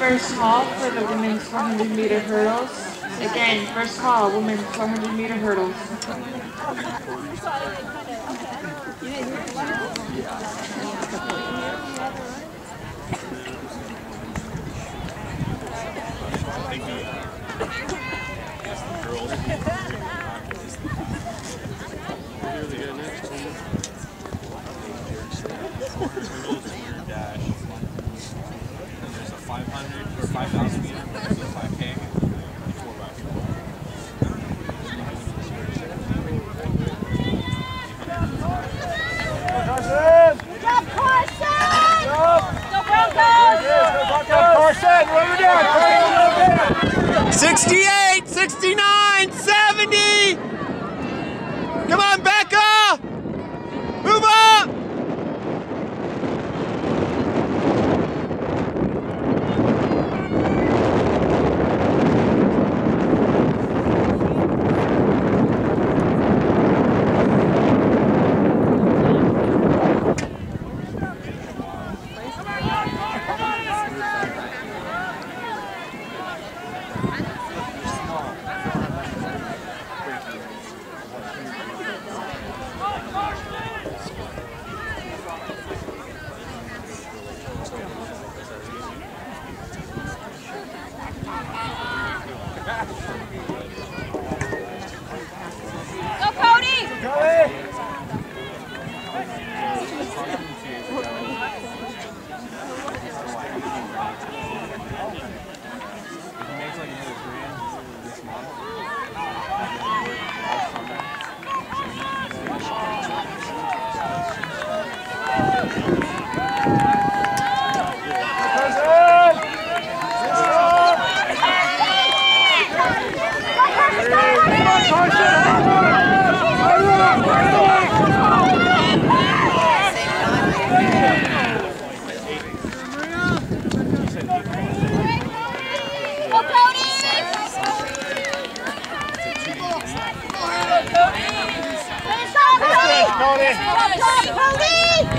first call for the women's 400 meter hurdles. Again, first call, women's 400 meter hurdles. 5,000 meter, there's 5K, and four by four. Go Carson! What are you doing? 68, 69, Cody! Cody! Cody.